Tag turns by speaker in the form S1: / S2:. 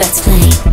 S1: Let's play.